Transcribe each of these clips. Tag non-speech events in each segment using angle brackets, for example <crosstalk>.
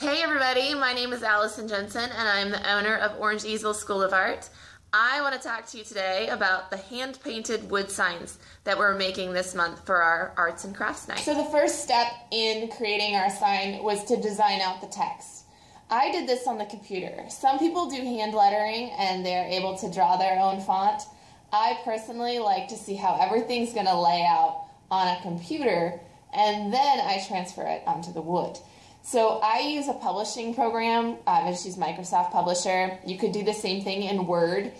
Hey everybody, my name is Allison Jensen and I'm the owner of Orange Easel School of Art. I want to talk to you today about the hand painted wood signs that we're making this month for our arts and crafts night. So the first step in creating our sign was to design out the text. I did this on the computer. Some people do hand lettering and they're able to draw their own font. I personally like to see how everything's going to lay out on a computer and then I transfer it onto the wood. So I use a publishing program. Um, I just use Microsoft Publisher. You could do the same thing in Word.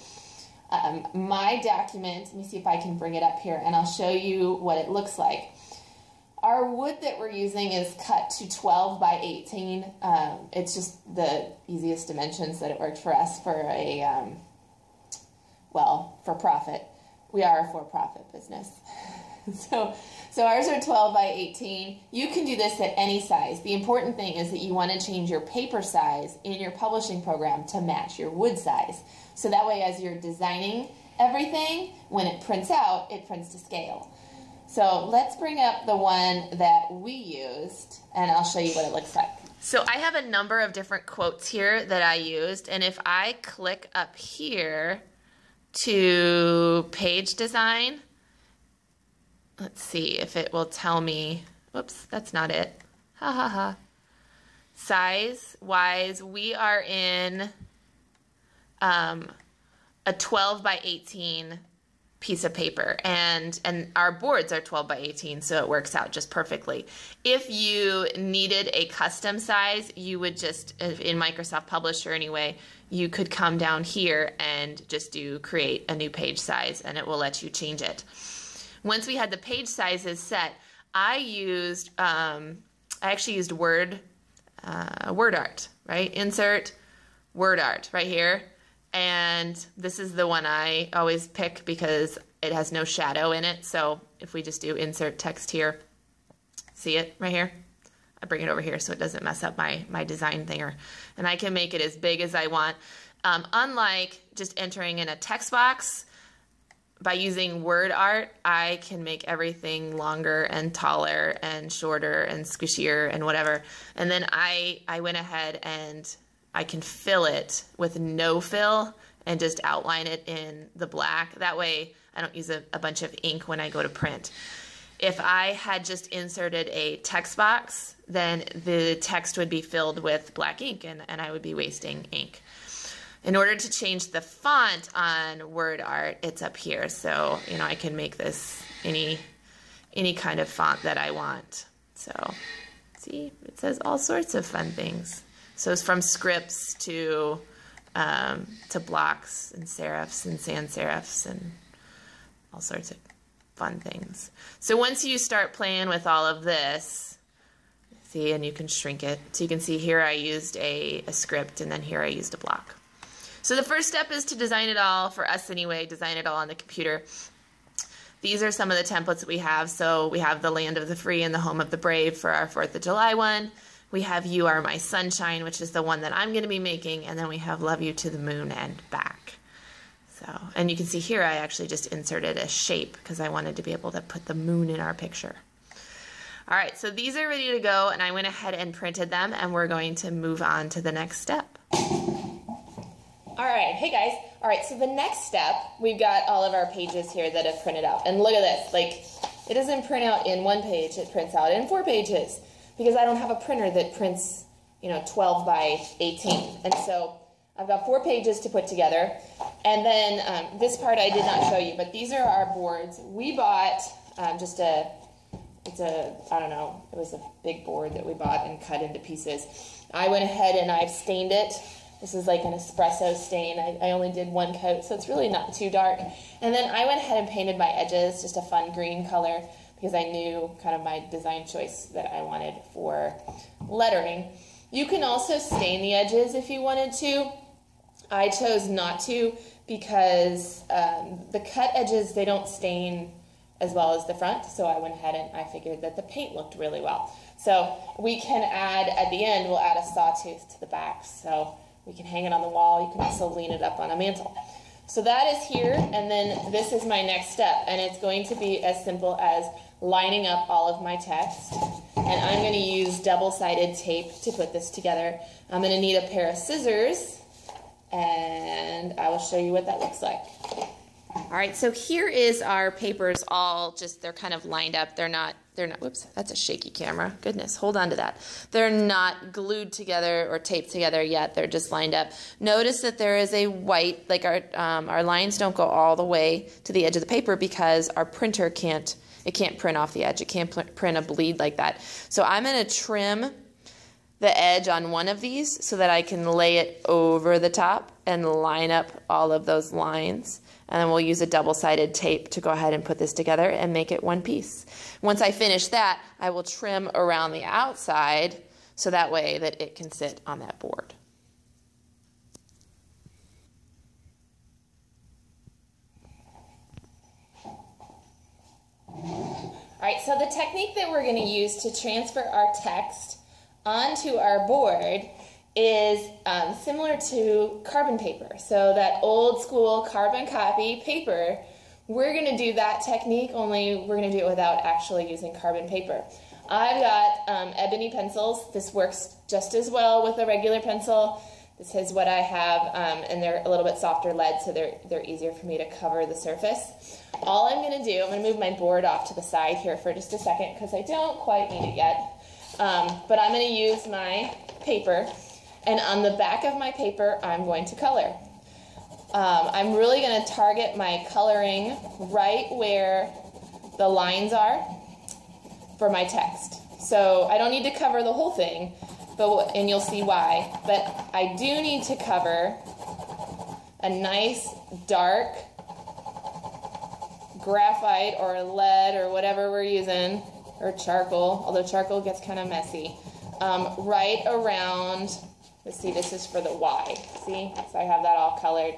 Um, my document, let me see if I can bring it up here and I'll show you what it looks like. Our wood that we're using is cut to 12 by 18. Um, it's just the easiest dimensions that it worked for us for a, um, well, for profit. We are a for-profit business. <laughs> <laughs> so, so ours are 12 by 18. You can do this at any size. The important thing is that you want to change your paper size in your publishing program to match your wood size. So that way as you're designing everything, when it prints out, it prints to scale. So let's bring up the one that we used and I'll show you what it looks like. So I have a number of different quotes here that I used and if I click up here to page design, Let's see if it will tell me. Whoops, that's not it. Ha ha ha. Size wise, we are in um, a 12 by 18 piece of paper and and our boards are 12 by 18 so it works out just perfectly if you needed a custom size you would just in microsoft publisher anyway you could come down here and just do create a new page size and it will let you change it once we had the page sizes set, I used, um, I actually used Word, uh, Word Art, right? Insert Word Art right here. And this is the one I always pick because it has no shadow in it. So if we just do insert text here, see it right here? I bring it over here so it doesn't mess up my, my design thinger. And I can make it as big as I want. Um, unlike just entering in a text box, by using word art, I can make everything longer and taller and shorter and squishier and whatever. And then I, I went ahead and I can fill it with no fill and just outline it in the black. That way I don't use a, a bunch of ink when I go to print. If I had just inserted a text box, then the text would be filled with black ink and, and I would be wasting ink. In order to change the font on word art, it's up here. So, you know, I can make this any any kind of font that I want. So, see, it says all sorts of fun things. So it's from scripts to um, to blocks and serifs and sans serifs and all sorts of fun things. So once you start playing with all of this, see, and you can shrink it. So you can see here I used a, a script and then here I used a block. So the first step is to design it all, for us anyway, design it all on the computer. These are some of the templates that we have. So we have the Land of the Free and the Home of the Brave for our 4th of July one. We have You Are My Sunshine, which is the one that I'm going to be making. And then we have Love You to the Moon and Back. So, and you can see here I actually just inserted a shape because I wanted to be able to put the moon in our picture. All right, so these are ready to go and I went ahead and printed them and we're going to move on to the next step. All right, hey guys. All right, so the next step, we've got all of our pages here that have printed out. And look at this, like, it doesn't print out in one page, it prints out in four pages because I don't have a printer that prints, you know, 12 by 18. And so I've got four pages to put together. And then um, this part I did not show you, but these are our boards. We bought um, just a, it's a, I don't know, it was a big board that we bought and cut into pieces. I went ahead and I've stained it this is like an espresso stain. I, I only did one coat, so it's really not too dark. And then I went ahead and painted my edges just a fun green color because I knew kind of my design choice that I wanted for lettering. You can also stain the edges if you wanted to. I chose not to because um, the cut edges, they don't stain as well as the front, so I went ahead and I figured that the paint looked really well. So we can add, at the end, we'll add a sawtooth to the back. So we can hang it on the wall. You can also lean it up on a mantle. So that is here, and then this is my next step, and it's going to be as simple as lining up all of my text. And I'm going to use double-sided tape to put this together. I'm going to need a pair of scissors and I will show you what that looks like. All right, so here is our papers all just, they're kind of lined up. They're not, they're not, whoops, that's a shaky camera. Goodness, hold on to that. They're not glued together or taped together yet. They're just lined up. Notice that there is a white, like our, um, our lines don't go all the way to the edge of the paper because our printer can't, it can't print off the edge. It can't print a bleed like that. So I'm going to trim the edge on one of these so that I can lay it over the top and line up all of those lines. And then we'll use a double-sided tape to go ahead and put this together and make it one piece. Once I finish that, I will trim around the outside so that way that it can sit on that board. All right, so the technique that we're going to use to transfer our text onto our board is um, similar to carbon paper. So that old school carbon copy paper, we're going to do that technique, only we're going to do it without actually using carbon paper. I've got um, ebony pencils. This works just as well with a regular pencil. This is what I have, um, and they're a little bit softer lead, so they're, they're easier for me to cover the surface. All I'm going to do, I'm going to move my board off to the side here for just a second because I don't quite need it yet. Um, but I'm going to use my paper and on the back of my paper, I'm going to color. Um, I'm really going to target my coloring right where the lines are for my text. So I don't need to cover the whole thing, but and you'll see why. But I do need to cover a nice dark graphite or lead or whatever we're using, or charcoal, although charcoal gets kind of messy, um, right around Let's see, this is for the Y. See, so I have that all colored.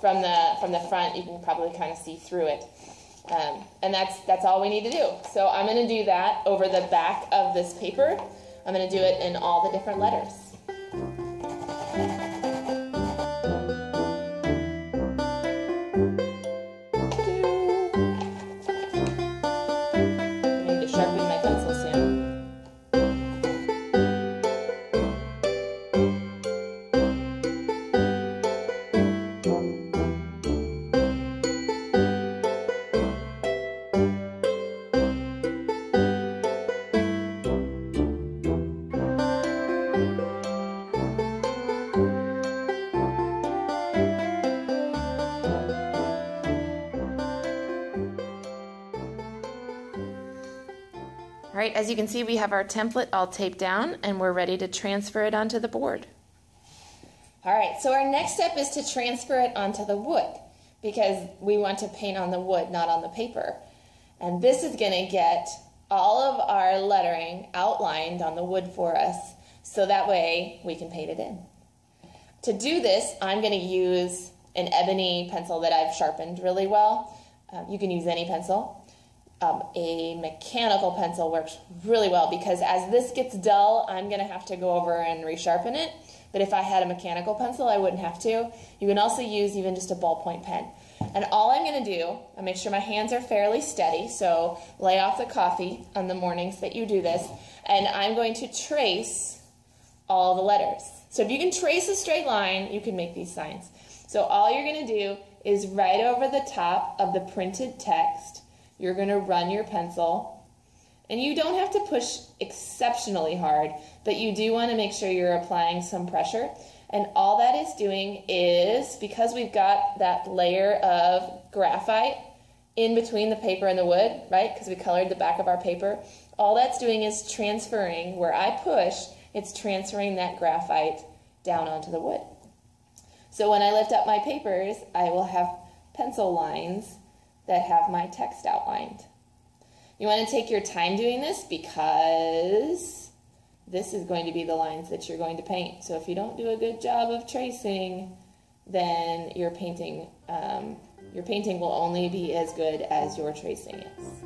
From the from the front, you can probably kind of see through it. Um, and that's that's all we need to do. So I'm going to do that over the back of this paper. I'm going to do it in all the different letters. Right, as you can see, we have our template all taped down and we're ready to transfer it onto the board. All right, so our next step is to transfer it onto the wood because we want to paint on the wood, not on the paper. And this is gonna get all of our lettering outlined on the wood for us so that way we can paint it in. To do this, I'm gonna use an ebony pencil that I've sharpened really well. Um, you can use any pencil um, a mechanical pencil works really well because as this gets dull, I'm going to have to go over and resharpen it. But if I had a mechanical pencil, I wouldn't have to. You can also use even just a ballpoint pen. And all I'm going to do, I make sure my hands are fairly steady, so lay off the coffee on the mornings that you do this, and I'm going to trace all the letters. So if you can trace a straight line, you can make these signs. So all you're going to do is right over the top of the printed text, you're going to run your pencil. And you don't have to push exceptionally hard, but you do want to make sure you're applying some pressure. And all that is doing is, because we've got that layer of graphite in between the paper and the wood, right? Because we colored the back of our paper. All that's doing is transferring, where I push, it's transferring that graphite down onto the wood. So when I lift up my papers, I will have pencil lines that have my text outlined. You want to take your time doing this because this is going to be the lines that you're going to paint. So if you don't do a good job of tracing, then your painting, um, your painting will only be as good as your tracing is.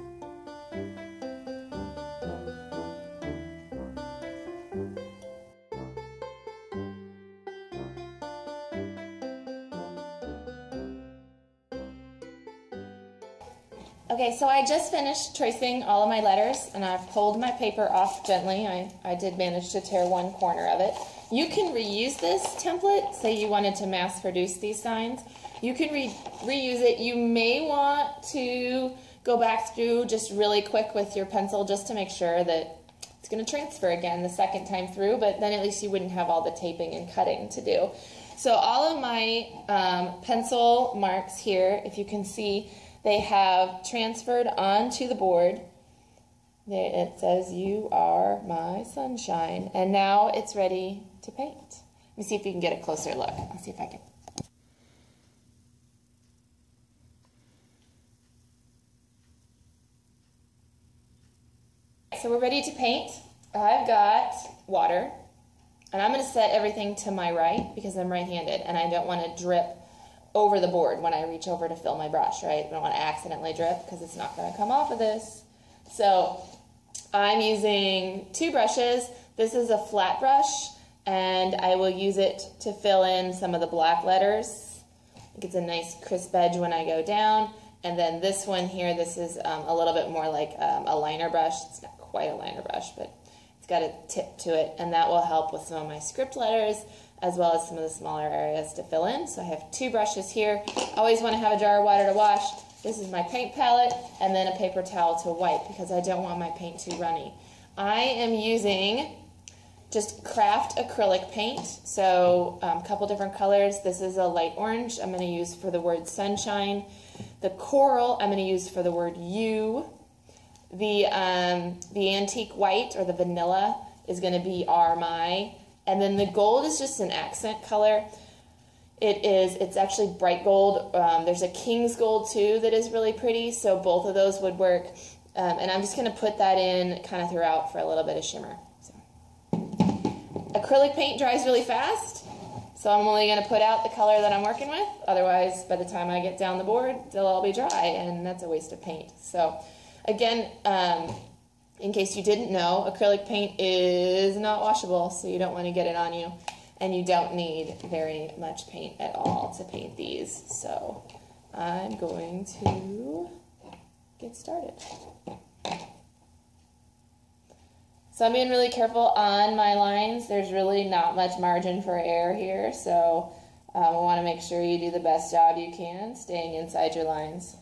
Okay, so I just finished tracing all of my letters and I've pulled my paper off gently. I, I did manage to tear one corner of it. You can reuse this template, say you wanted to mass produce these signs. You can re reuse it. You may want to go back through just really quick with your pencil just to make sure that it's going to transfer again the second time through, but then at least you wouldn't have all the taping and cutting to do. So all of my um, pencil marks here, if you can see, they have transferred onto the board. It says, You are my sunshine. And now it's ready to paint. Let me see if you can get a closer look. Let's see if I can. So we're ready to paint. I've got water, and I'm going to set everything to my right because I'm right-handed, and I don't want to drip over the board when I reach over to fill my brush, right? I don't want to accidentally drip because it's not going to come off of this. So I'm using two brushes. This is a flat brush, and I will use it to fill in some of the black letters. It gets a nice crisp edge when I go down. And then this one here, this is um, a little bit more like um, a liner brush. It's not quite a liner brush, but it's got a tip to it, and that will help with some of my script letters as well as some of the smaller areas to fill in. So I have two brushes here. I Always want to have a jar of water to wash. This is my paint palette and then a paper towel to wipe because I don't want my paint too runny. I am using just craft acrylic paint. So um, a couple different colors. This is a light orange I'm going to use for the word sunshine. The coral I'm going to use for the word you. The, um, the antique white or the vanilla is going to be are my. And then the gold is just an accent color. It is, it's actually bright gold. Um, there's a king's gold too that is really pretty, so both of those would work. Um, and I'm just going to put that in kind of throughout for a little bit of shimmer. So. Acrylic paint dries really fast, so I'm only going to put out the color that I'm working with. Otherwise, by the time I get down the board, they'll all be dry, and that's a waste of paint. So, again, um, in case you didn't know, acrylic paint is not washable, so you don't want to get it on you. And you don't need very much paint at all to paint these. So I'm going to get started. So I'm being really careful on my lines. There's really not much margin for error here, so um, I want to make sure you do the best job you can staying inside your lines.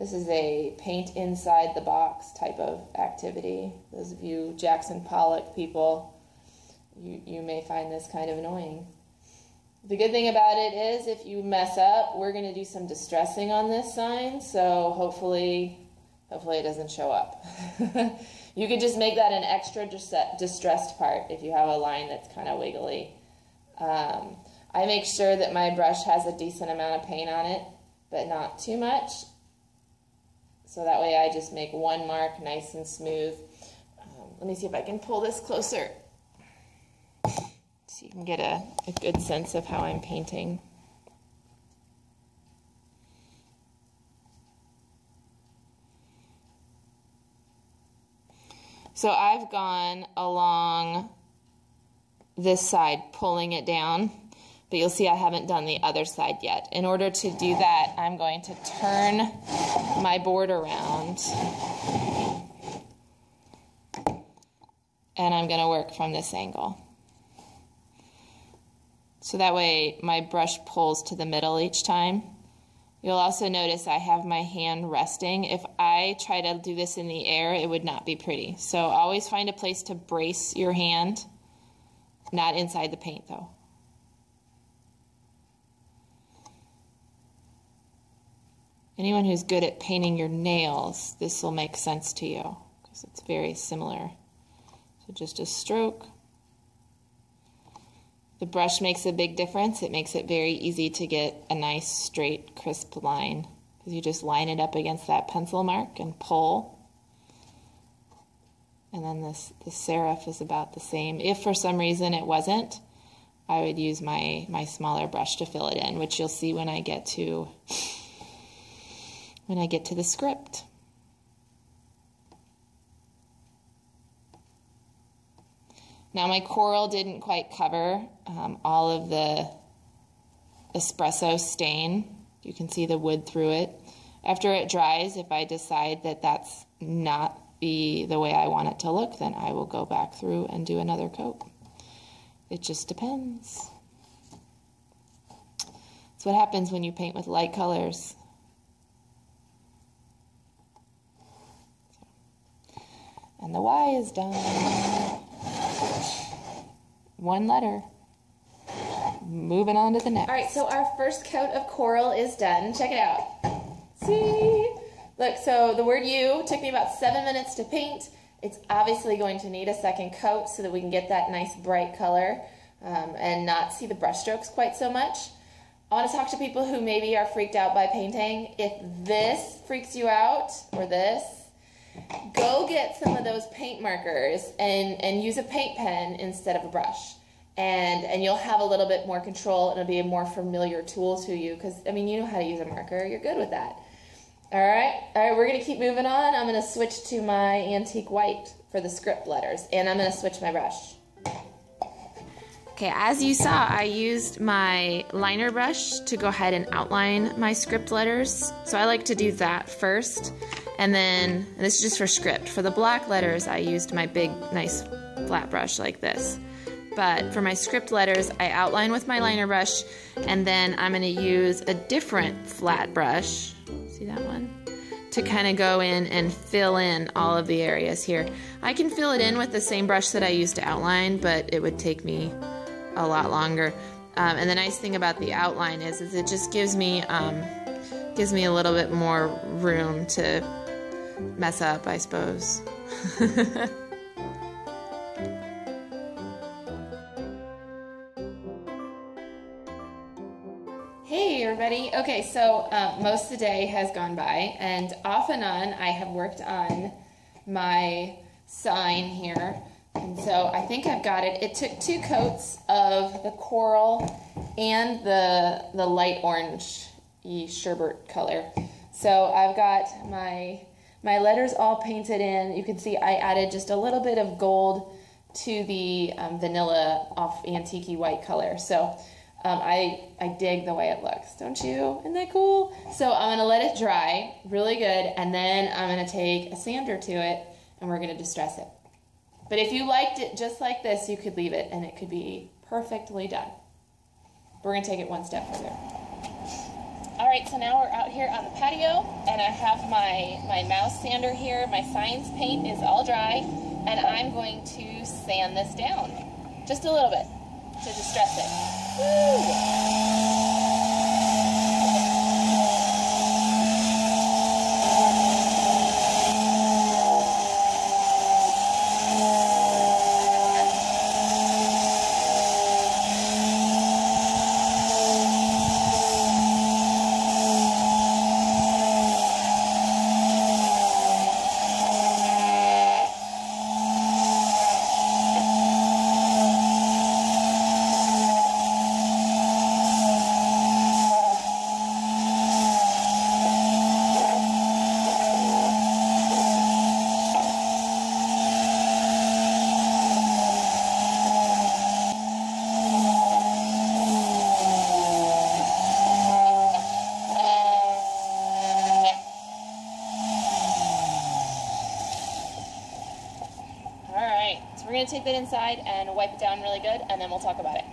This is a paint inside the box type of activity. Those of you Jackson Pollock people, you, you may find this kind of annoying. The good thing about it is if you mess up, we're going to do some distressing on this sign, so hopefully, hopefully it doesn't show up. <laughs> you could just make that an extra distressed part if you have a line that's kind of wiggly. Um, I make sure that my brush has a decent amount of paint on it, but not too much. So that way I just make one mark nice and smooth. Um, let me see if I can pull this closer so you can get a, a good sense of how I'm painting. So I've gone along this side, pulling it down but you'll see I haven't done the other side yet. In order to do that, I'm going to turn my board around and I'm going to work from this angle. So that way my brush pulls to the middle each time. You'll also notice I have my hand resting. If I try to do this in the air, it would not be pretty. So always find a place to brace your hand, not inside the paint though. Anyone who's good at painting your nails, this will make sense to you because it's very similar. So just a stroke. The brush makes a big difference. It makes it very easy to get a nice, straight, crisp line because you just line it up against that pencil mark and pull. And then this the serif is about the same. If for some reason it wasn't, I would use my, my smaller brush to fill it in, which you'll see when I get to when I get to the script. Now my coral didn't quite cover um, all of the espresso stain. You can see the wood through it. After it dries, if I decide that that's not the, the way I want it to look, then I will go back through and do another coat. It just depends. That's what happens when you paint with light colors. And the Y is done. One letter. Moving on to the next. All right, so our first coat of coral is done. Check it out. See? Look, so the word you took me about seven minutes to paint. It's obviously going to need a second coat so that we can get that nice bright color um, and not see the brushstrokes quite so much. I want to talk to people who maybe are freaked out by painting. If this freaks you out, or this, go get some of those paint markers and, and use a paint pen instead of a brush. And, and you'll have a little bit more control and it'll be a more familiar tool to you because, I mean, you know how to use a marker. You're good with that. All right, all right, we're going to keep moving on. I'm going to switch to my antique white for the script letters and I'm going to switch my brush. Okay, as you saw, I used my liner brush to go ahead and outline my script letters. So I like to do that first. And then, and this is just for script. For the black letters, I used my big, nice flat brush like this. But for my script letters, I outline with my liner brush, and then I'm gonna use a different flat brush. See that one? To kind of go in and fill in all of the areas here. I can fill it in with the same brush that I used to outline, but it would take me a lot longer. Um, and the nice thing about the outline is, is it just gives me um, gives me a little bit more room to mess up, I suppose. <laughs> hey everybody. Okay, so uh, most of the day has gone by, and off and on I have worked on my sign here. And so I think I've got it. It took two coats of the coral and the the light orange sherbet color. So I've got my my letters all painted in. You can see I added just a little bit of gold to the um, vanilla off antique white color. So um, I, I dig the way it looks, don't you? Isn't that cool? So I'm gonna let it dry really good and then I'm gonna take a sander to it and we're gonna distress it. But if you liked it just like this, you could leave it and it could be perfectly done. We're to take it one step further. All right, so now we're out here on the patio and I have my, my mouse sander here. My science paint is all dry and I'm going to sand this down just a little bit to distress it. Woo! We're gonna take that inside and wipe it down really good, and then we'll talk about it.